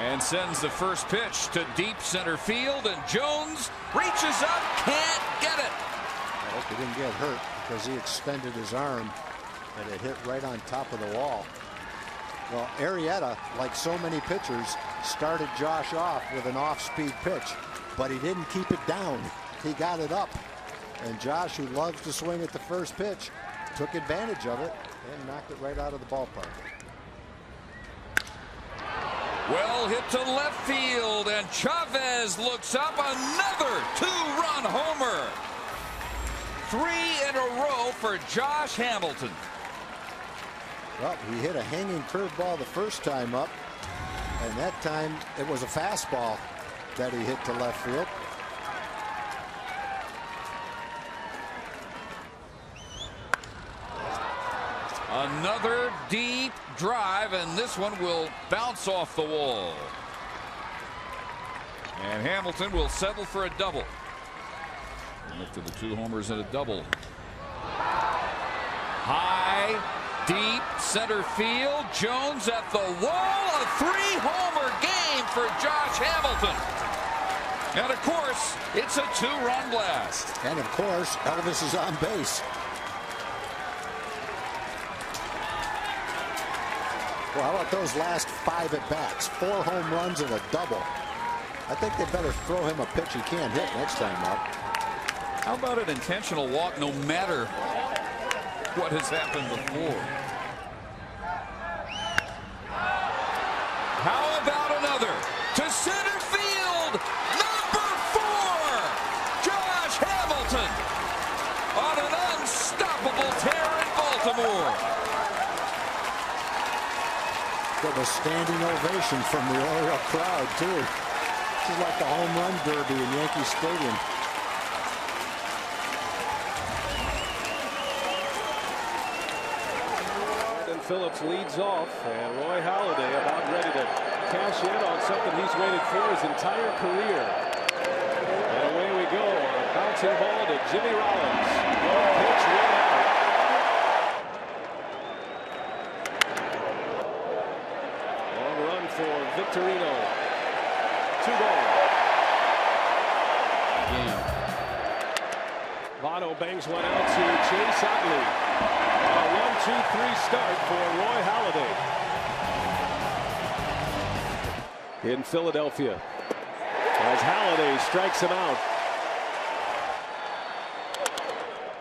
And sends the first pitch to deep center field, and Jones reaches up, can't get it. I hope he didn't get hurt because he extended his arm and it hit right on top of the wall. Well, Arrieta, like so many pitchers, started Josh off with an off-speed pitch, but he didn't keep it down. He got it up. And Josh, who loves to swing at the first pitch, took advantage of it and knocked it right out of the ballpark. Well hit to left field, and Chavez looks up another two-run homer. Three in a row for Josh Hamilton. Well, he hit a hanging curveball the first time up, and that time it was a fastball that he hit to left field. Another deep drive, and this one will bounce off the wall. And Hamilton will settle for a double. Look to the two homers and a double. High, deep center field. Jones at the wall. A three-homer game for Josh Hamilton. And of course, it's a two-run blast. And of course, Elvis is on base. Well, how about those last five at bats? Four home runs and a double. I think they better throw him a pitch he can't hit next time up. How about an intentional walk no matter what has happened before? How about another to center field? Number four, Josh Hamilton on an unstoppable tear in Baltimore. Got a standing ovation from the Oriole crowd, too. This is like the home run derby in Yankee Stadium. And Phillips leads off, and Roy Halladay about ready to cash in on something he's waited for his entire career. And away we go a bouncing ball to Jimmy Rollins. Pitch, one out. Long run for Victorino. Two ball. Game. Votto bangs one out to Chase Utley. A one, two, three start for Roy Halladay. In Philadelphia. As Halladay strikes him out.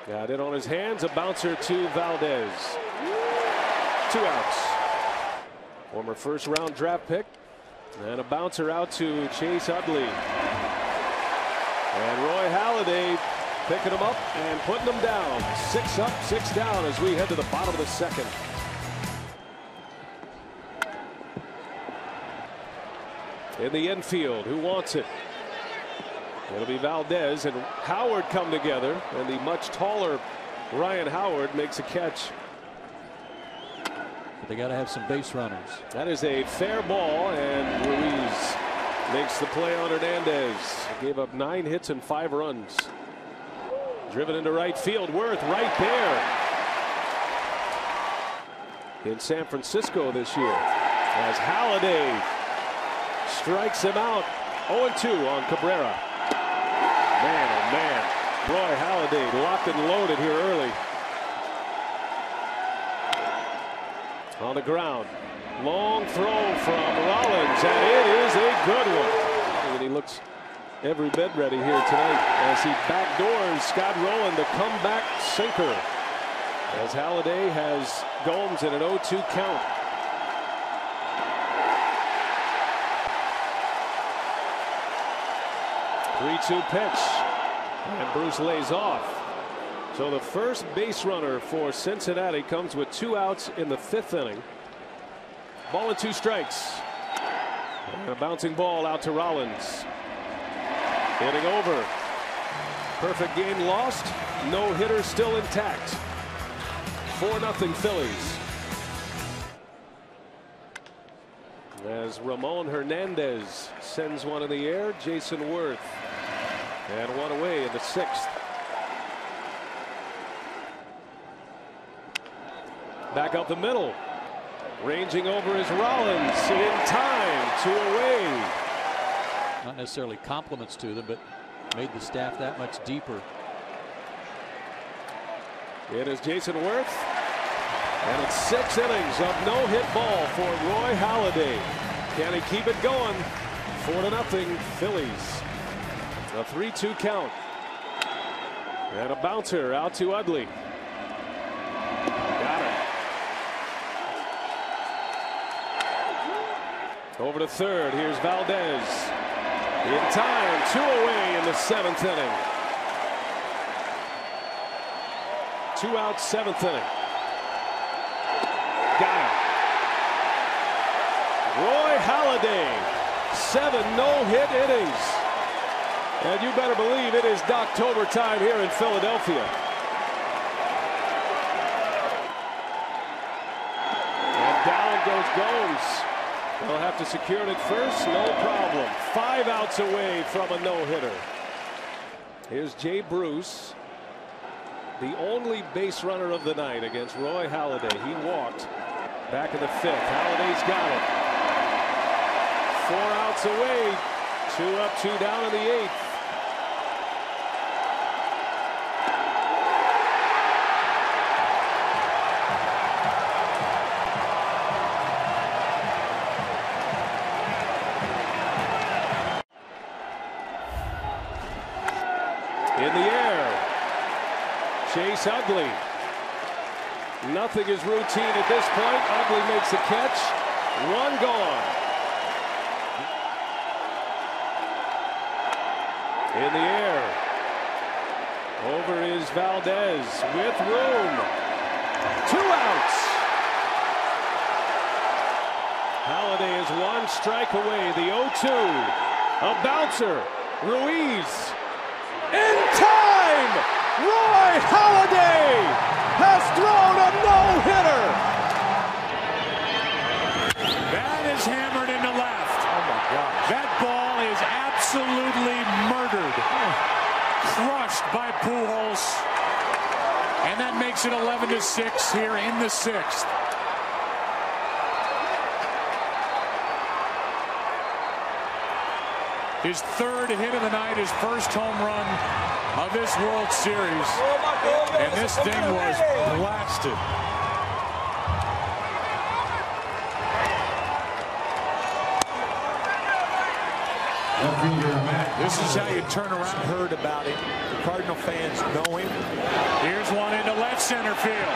Got it on his hands. A bouncer to Valdez. Two outs. Former first round draft pick. And a bouncer out to Chase Utley. And Roy Halladay picking them up and putting them down. Six up, six down as we head to the bottom of the second. In the infield, who wants it? It'll be Valdez and Howard come together, and the much taller Ryan Howard makes a catch. They got to have some base runners. That is a fair ball, and Ruiz makes the play on Hernandez. Gave up nine hits and five runs. Driven into right field. Werth right there. In San Francisco this year. As Halladay strikes him out. 0-2 on Cabrera. Man, oh man. Roy Halladay locked and loaded here early. On the ground. Long throw from Rollins, and it is a good one. And he looks every bit ready here tonight as he backdoors Scott Rolen the comeback sinker. As Halladay has Gomes in an 0-2 count. Three-two pitch, and Bruce lays off. So the first base runner for Cincinnati comes with two outs in the fifth inning. Ball and two strikes. And a bouncing ball out to Rollins. Hitting over. Perfect game lost. No hitter still intact. 4 nothing Phillies. As Ramon Hernandez sends one in the air, Jason Werth. And one away in the sixth. Back up the middle. Ranging over is Rollins in time, two away. Not necessarily compliments to them, but made the staff that much deeper. It is Jason Werth. And it's six innings of no-hit ball for Roy Halladay. Can he keep it going? Four to nothing, Phillies. A 3-2 count. And a bouncer out to Utley. Got it. Over to third. Here's Valdez. In time, two away in the seventh inning. Two out, seventh inning. Got him. Roy Halladay, seven no-hit innings. And you better believe it is October time here in Philadelphia. And down goes Gomes. They'll have to secure it at first, no problem. Five outs away from a no-hitter. Here's Jay Bruce, the only base runner of the night against Roy Halladay. He walked back in the fifth. Halladay's got it. Four outs away. Two up, two down in the eighth. Chase Utley. Nothing is routine at this point. Utley makes the catch. One gone. In the air. Over is Valdez with room. Two outs. Halladay is one strike away. The 0-2. A bouncer. Ruiz. In time! Roy Halladay has thrown a no-hitter. That is hammered into left. Oh my gosh. That ball is absolutely murdered. Crushed by Pujols. And that makes it 11 to 6 here in the sixth. His third hit of the night, his first home run of this World Series. And this thing was blasted. This is how you turn around. heard about it. The Cardinal fans know him. Here's one into left center field.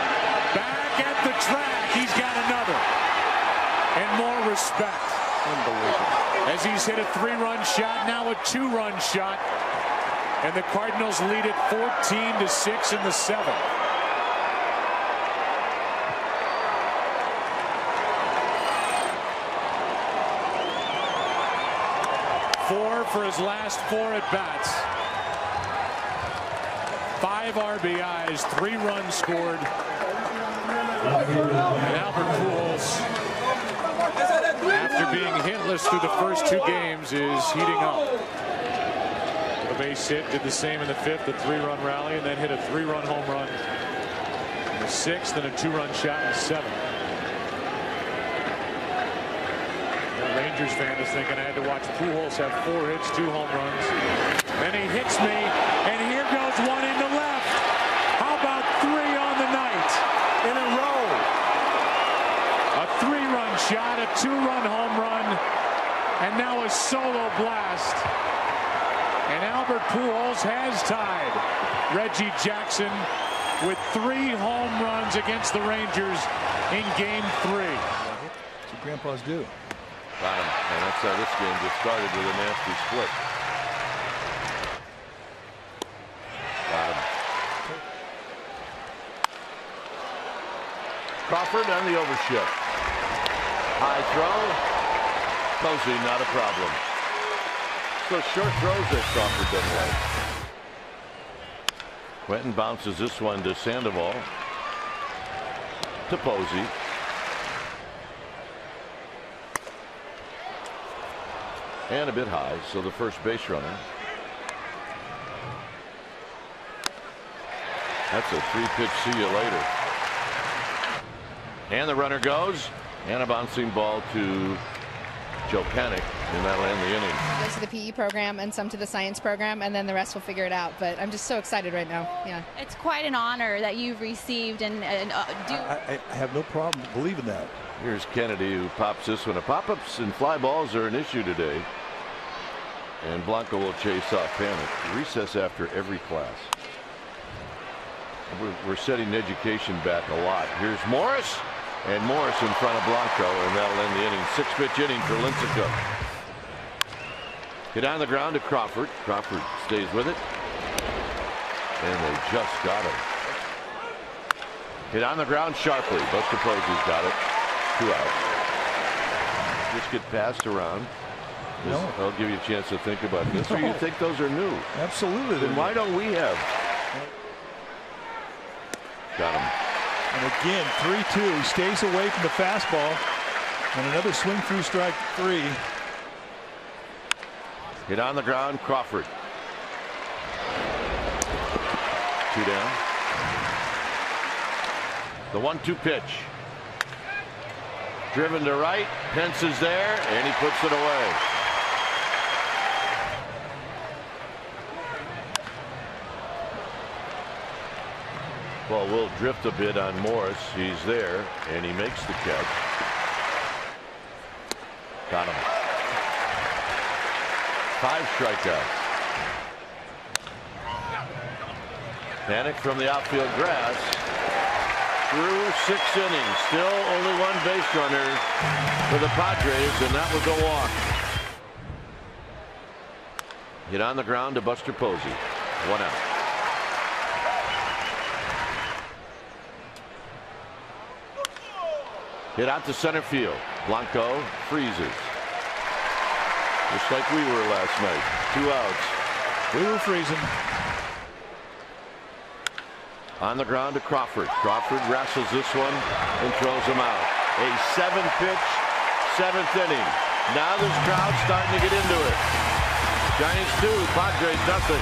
Back at the track. He's got another. And more respect. Unbelievable. As he's hit a three-run shot, now a two-run shot. And the Cardinals lead it 14 to 6 in the seventh. Four for his last four at bats. Five RBIs, three runs scored. And Albert Pujols, being hitless through the first two games, is heating up. The base hit did the same in the fifth, a three-run rally, and then hit a three-run home run in the sixth, and a two-run shot in the seventh. The Rangers fan is thinking I had to watch Pujols have four hits, two home runs. Then he hits me, and here goes one into left. How about three on the night in a row? A three-run shot, a two-run home run, and now a solo blast. And Albert Pujols has tied Reggie Jackson with three home runs against the Rangers in Game Three. That's what grandpas do. Got him. And that's how this game just started with a nasty split. Got him. Crawford on the overshift. High throw. Posey, not a problem. So short throws that Crawford doesn't like. Quentin bounces this one to Sandoval. To Posey. And a bit high, so the first base runner. That's a three pitch see you later. And the runner goes. And a bouncing ball to Joe Panik, and that'll end the inning. Goes to the PE program and some to the science program, and then the rest will figure it out. But I'm just so excited right now. Yeah. It's quite an honor that you've received, and, and uh, do. I, I have no problem believing that. Here's Kennedy who pops this one. The pop-ups and fly balls are an issue today. And Blanco will chase off Panik. Recess after every class. We're, we're setting education back a lot. Here's Morris. And Morris in front of Blanco, and that'll end the inning. Six pitch inning for Lincecum. Get on the ground to Crawford. Crawford stays with it. And they just got him. Hit on the ground sharply. Buster Posey's got it. Two out. Just get passed around. No. I'll give you a chance to think about this. Or you think those are new? Absolutely. Then why don't we have? Got him. And again, 3-2. He stays away from the fastball. And another swing through strike three. Hit on the ground, Crawford. Two down. The one-two pitch. Driven to right. Pence is there, and he puts it away. Well, we'll drift a bit on Morris. He's there, and he makes the catch. Got him. Five strikeouts. Panik from the outfield grass. Through six innings. Still only one base runner for the Padres, and that was a walk. Hit on the ground to Buster Posey. One out. Hit out to center field. Blanco freezes. Just like we were last night. Two outs. We were freezing. On the ground to Crawford. Crawford wrestles this one and throws him out. A seven pitch, seventh inning. Now this crowd's starting to get into it. Giants two, Padres nothing.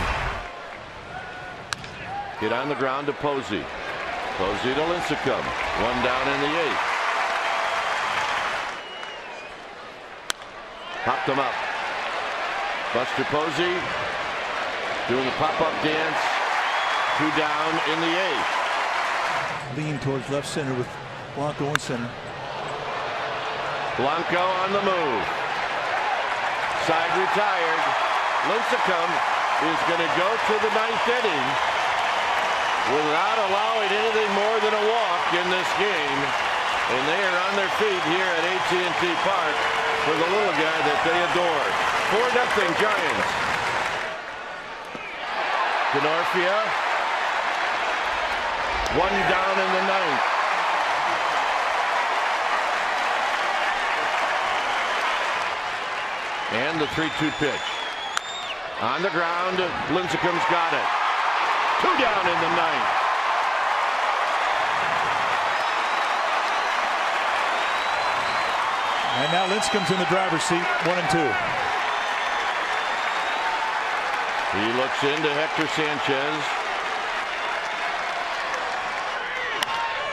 Hit on the ground to Posey. Posey to Lincecum. One down in the eighth. Popped him up. Buster Posey doing the pop-up dance. Two down in the eighth. Lean towards left center with Blanco in center. Blanco on the move. Side retired. Lincecum is going to go to the ninth inning without allowing anything more than a walk in this game. And they are on their feet here at AT&T Park for the little guy that they adore. 4 nothing Giants. Denorfia. One down in the ninth. And the 3-2 pitch. On the ground, Lincecum's got it. Two down in the ninth. And now Lincecum's in the driver's seat, one and two. He looks into Hector Sanchez.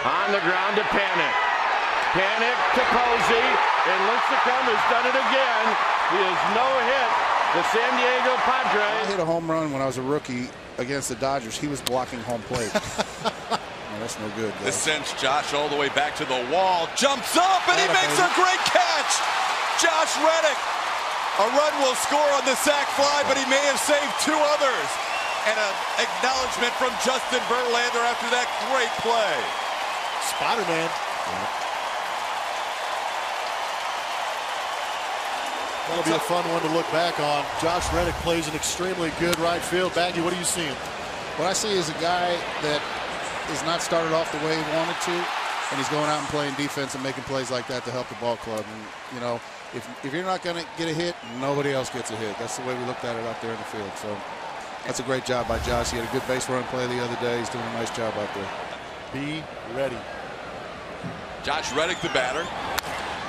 On the ground to Panik. Panik to Posey. And Lincecum has done it again. He has no hit. The San Diego Padres. I hit a home run when I was a rookie against the Dodgers. He was blocking home plate. No, that's no good. This sends Josh all the way back to the wall. Jumps up and he Atta makes baby. a great catch. Josh Reddick. A run will score on the sac fly, but he may have saved two others. And an acknowledgement from Justin Verlander after that great play. Spider-Man. That'll be a fun one to look back on. Josh Reddick plays an extremely good right field. Baggy, what are you seeing? What I see is a guy that is not started off the way he wanted to, and he's going out and playing defense and making plays like that to help the ball club. And you know, if if you're not going to get a hit, nobody else gets a hit. That's the way we looked at it out there in the field. So that's a great job by Josh. He had a good base run play the other day. He's doing a nice job out there. Be ready. Josh Reddick, the batter.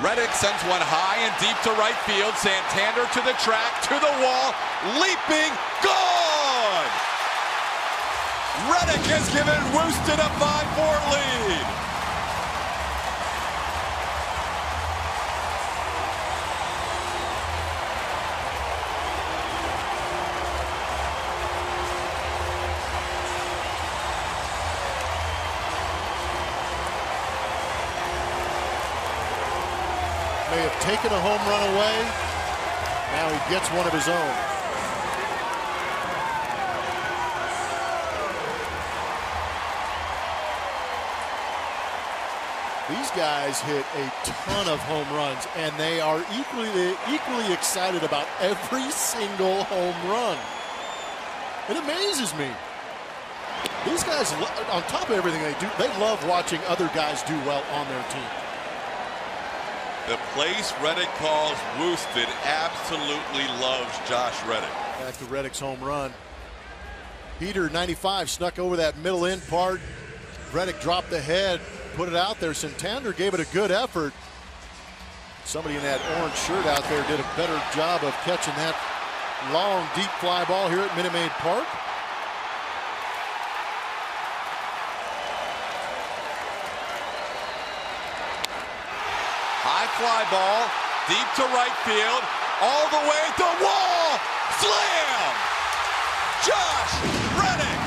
Reddick sends one high and deep to right field. Santander to the track, to the wall, leaping, gone! Reddick has given Houston a 5-4 lead. May have taken a home run away. Now he gets one of his own. These guys hit a ton of home runs, and they are equally equally excited about every single home run. It amazes me. These guys, on top of everything they do, they love watching other guys do well on their team. The place Reddick calls Houston absolutely loves Josh Reddick. Back to Reddick's home run. Peter 95 snuck over that middle end part. Reddick dropped the head, put it out there. Santander gave it a good effort. Somebody in that orange shirt out there did a better job of catching that long, deep fly ball here at Minute Maid Park. High fly ball, deep to right field, all the way to the wall, slam! Josh Reddick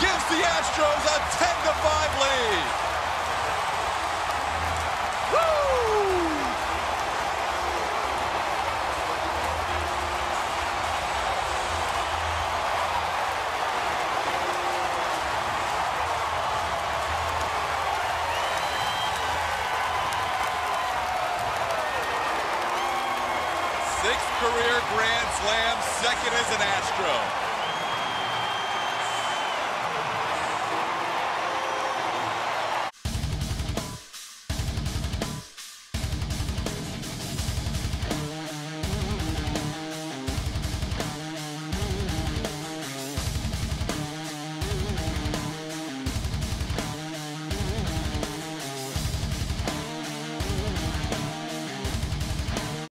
gives the Astros a 10 to 5 lead. Woo! Sixth career Grand Slam, second as an Astro.